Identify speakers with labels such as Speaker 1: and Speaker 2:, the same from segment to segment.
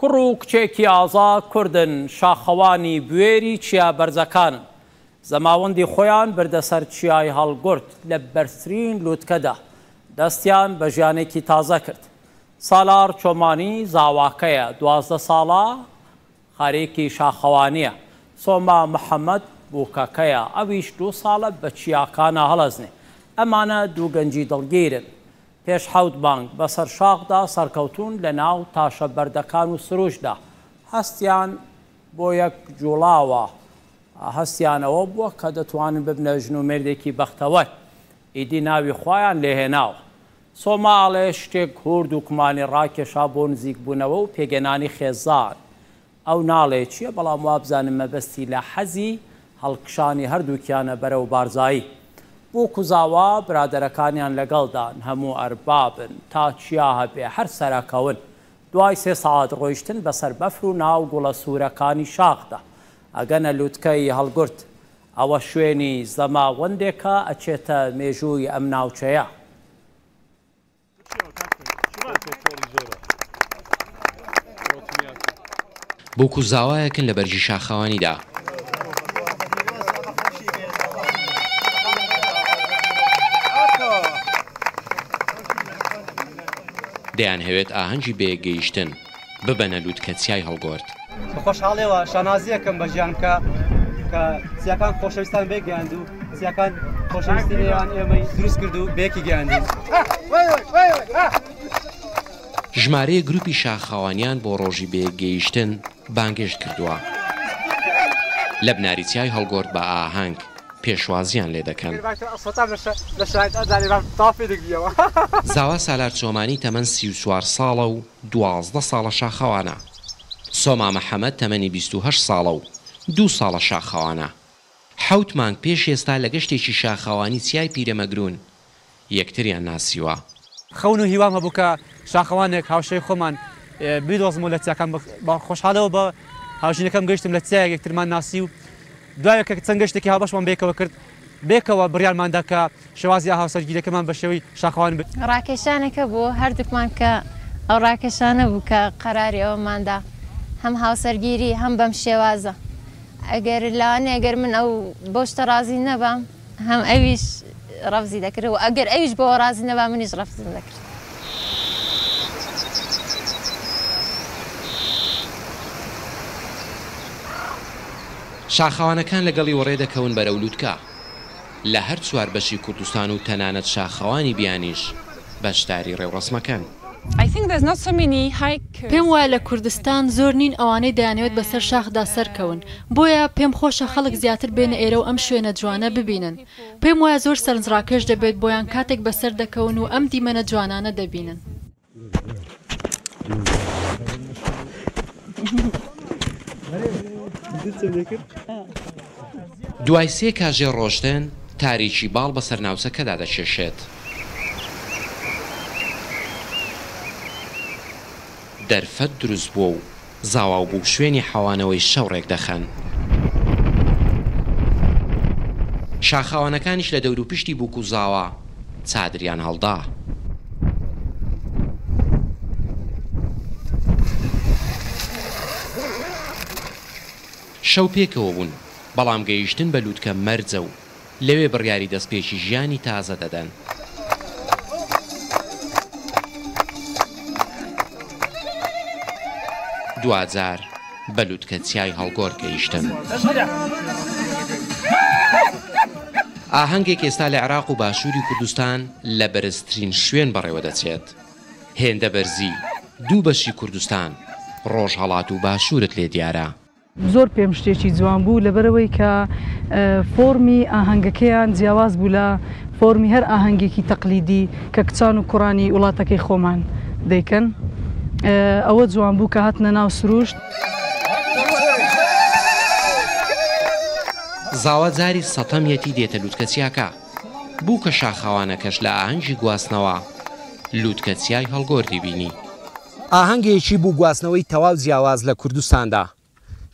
Speaker 1: کوڕ و کچێکی ئازا کوردن، شاخەوانی بوێری چیا بەرزەکانن. زەماوەندی خۆیان بردە سەر چیای هەڵگورد، لە بەرزترین لووتکەدا دەستیان بە ژیانێکی تازە کرد. سالار چۆمانی زاواکەیە، دوازدە ساڵە، خارێکی شاخەوانییە. سۆما محەمەد بووکەکەیە، ئەویش دوو ساڵە بە چیاکانە هەڵەزنێ. ئەمانە دوو گەنجی دڵگیرن. پێش حەوت بانگ بە سەر شاخدا سەرکەوتوون لە ناو تاشە بەردەکان و سروشدا هەستیان بۆ یەک جوڵاوە هەستیان ئەوە بووە کە دەتوانن ببنە ژن و مێردێکی بەختەوەر ئیدی ناوی خۆیان لێ هێناوە سۆما ئەڵێ شتێک هورد و کمانی ڕاکێشا بۆ نزیکبوونەوە و پێگەنانی خێزان ئەو ناڵێ چیە بەڵام وابزانم مەبەستی لە حەزی هەڵکشانی هەردووکیانە بەرەو بارزایی بۆ کوزاوا برادەرەکانیان لەگەڵدان هەموو ئەربابن تا چیا هەبێ هەر سەرەکەون دوای سێ سەعات ڕۆیشتن بەسەر بەفر و ناو گوڵە سورەکانی شاخدا ئەگەنە لوتکەی هەڵگورد ئەوە شوێنی زەماوەندێکە ئەچێتە مێژووی ئەم ناوچەیە.
Speaker 2: بووک و زاوایە کن لە بەرگی شاخەوانی دا. دەیانهەوێت ئاهەنگی بەیەکگەیشتن، ببەنە لوتکە چیای هەڵگۆرد.
Speaker 3: بە خۆشحاڵیەوە شانازیەکم بە ژیانم کە کە چیاکان خۆشەویستان بێ گەیاند و چیاکان خۆشەویستی نێوان ئێمەی دروست کرد و بەیەکی گەیاندین.
Speaker 2: ژمارەیەک گروپی شاخاوانیان بۆ ڕۆژی بەیەک گەیشتن بانگێشت کردووە لە بناری چیای هەڵگۆرد بە ئاهەنگ پێشوازیان لێ دەکەن. زاوا سالار چۆمانی تەمەن سی و چوار ساڵە و دوازدە ساڵە شاخەوانە. سۆما محەمەد تەمەنی بیست و هەشت ساڵە و دوو ساڵە شاخەوانە. حەوت مانگ پێش ئێستا لە گەشتێکی شاخەوانی چیای پیرەمەگروون یەکتریان ناسیوە.
Speaker 3: خەون و هیوام هەبوو کە شاخەوانێک هاوشێوەی خۆمان بیدۆزم و لە چیاکان بخ. بە خۆشحاڵیەوە بە هاوژینەکەم گەیشتم لە چیایەک یەکترمان ناسی و دوای کە چەند گەشتێکی هاوبەشمان بەیەکەوە کرد، بێکەوە بڕیارمان دا کە شێوازی ئاهاوسەرگیریەکەمان بە شێوەی شاخەوان بێت.
Speaker 4: ڕاکێشانەکە بۆ هەردووکمان کە ئەو ڕاکێشانە بوو کە قەراری ئەوەمان دا هەم هاوسەرگیری هەم بەم شێوازە ئەگەر لەوانەیە گەر من ئەو بەو شتە ڕازی نەبام هەم ئەویش ڕەفزی دەکرد و ئەگەر ئەویش بەوە ڕازی نەبا منیش ڕەفزم دەکرد.
Speaker 2: شاخەوانەکان لەگەڵی وەڕێ دەکەون بەرەو لوتکە لە هەر چوار بەشی کوردستان و تەنانەت شاخەوانی بیانیش بەشداری ڕێوڕەسمەکەن.
Speaker 5: پێم وایە لە کوردستان زۆر نین ئەوانەی دەیانەوێت بەسەر شاخدا سەرکەون، بۆیە پێم خۆشە خەڵک زیاتر بێنە ئێرە و ئەم شوێنە جوانە ببینن. پێم وایە زۆر سەرنجڕاکێش دەبێت بۆیان کاتێک بەسەر دەکەون و ئەم دیمەنە جوانانە دەبینن.
Speaker 2: دوای سێ کاژێر ڕۆشتن، تاریکی باڵ بەسەر ناوچەکەدا دەکێشێت. دەرفەت دروستبووە و زاواو بوو شوێنی حەوانەوەی شەو ڕێک دەخەن. شاخەوانەکانیش لە دەوروپشتی بووک و زاوا چادریان هەڵدا. شەو پێکەوە بوون، بەڵام گەیشتن بە لووتکە مەرجە و لەوێ بڕیاری دەستپێکی ژیانی تازە دەدەن. دواجار بە لوتکە چیای هەڵگۆر گەیشتن. ئاهەنگێک ئێستا لە عێراق و باشووری کوردستان لە بەرزترین شوێن بەڕێوە دەچێت. هێندە بەرزی، دوو بەشی کوردستان، ڕۆژهەڵات و باشوورت لێ دیارە.
Speaker 6: زۆر پێم شتێکی جوان بوو لەبەرئەوەی کە فۆرمی ئاهەنگەکەیان جیاواز بوو لە فۆرمی هەر ئاهەنگێکی تەقلیدی کە کچان و کوڕانی وڵاتەکەی خۆمان دەیکەن ئەوە جوان بوو کە هاتنە ناو سروشت.
Speaker 2: زاوا جاری سەتەم یەتی دێتە لوتکە چیاکە بوکە شاخاوانەکەش لە ئاهەنگی گواستنەوە لوتکە چیای هەڵگۆردی بینی.
Speaker 7: ئاهەنگێکی بو گواستنەوەی تەواو جیاواز لە کوردستاندا،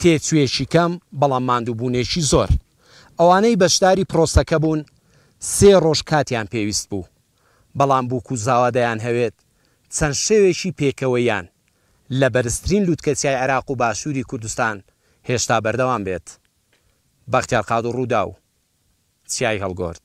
Speaker 7: تێچوێکی کەم بەڵام ماندوبونێکی زۆر. ئەوانەی بەشداری پرۆسەکە بون سێ رۆژ کاتیان پێویست بو، بەڵام بوک و زاوا دەیانهەوێت چەند شەوێکی پێکەوەییان لە بەرزترین لوتکە چیای عێراق و باشوری کوردستان هێشتا بەردەوام بێت. بەختیار قادر رووداو، چیای هەڵگورد.